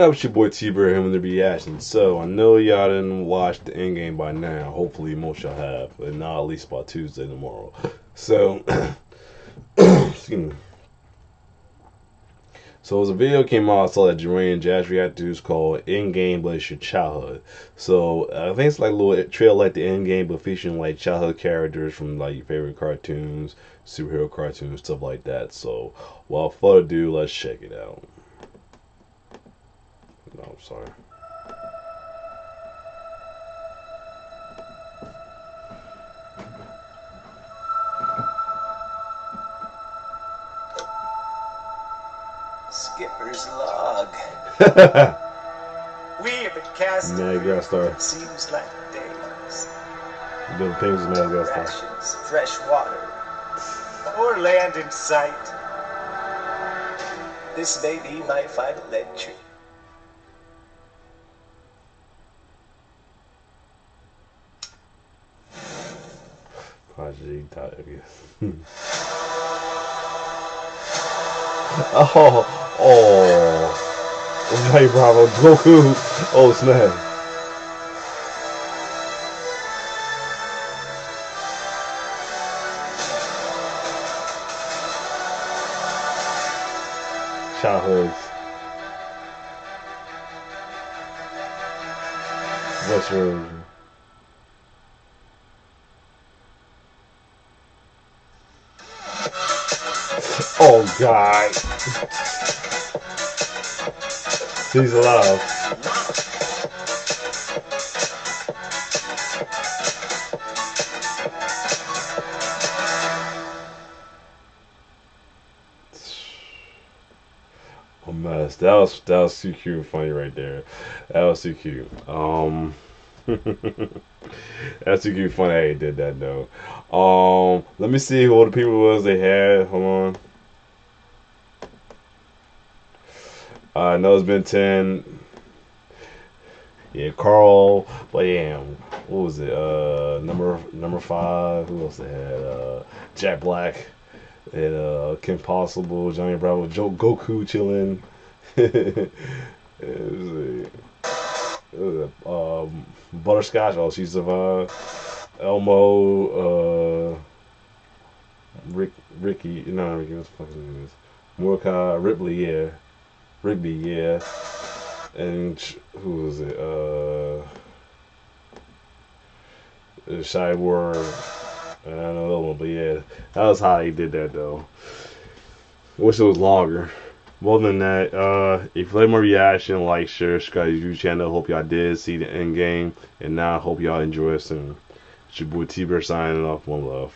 up, it's your boy T-Bear here with the reaction. So, I know y'all didn't watch the end game by now. Hopefully, most y'all have. But not at least by Tuesday tomorrow. So, excuse me. So, as a video came out, I saw that Jermaine and Jazz reacted to called Endgame, but it's your childhood. So, I think it's like a little trail like the end game, but featuring like childhood characters from like your favorite cartoons, superhero cartoons, stuff like that. So, without further ado, let's check it out. Sorry. Skipper's log. we have been cast. Madagascar. Seems like days. The things in Madagascar. Rations, fresh water, or land in sight. This may be my final entry. Prodigy thought I oh, oh, Johnny Bravo, Goku. Oh snap. Childhoods. What's your Oh God. He's alive. A mess. That was that was too cute funny right there. That was too cute. Um That's too cute funny how he did that though. Um let me see who the people was they had. Hold on. I know it's been ten. Yeah, Carl, but yeah, what was it? Uh, number number five. Who else they had? Uh, Jack Black, and uh, Kim Possible, Johnny Bravo, Joe Goku chilling. it was, it was a, um, Butterscotch. Oh, she survived. Elmo, uh, Rick, Ricky, no, Ricky, what's the fuck his name is? Ripley, yeah. Rigby, yeah. And who was it? Uh, Cyborg. I don't know that one, but yeah, that was how he did that though. Wish it was longer. More than that, uh, if you like my reaction, like, share, subscribe to YouTube channel. Hope y'all did see the end game, and now I hope y'all enjoy it soon. It's your boy T-Bear signing off. One love.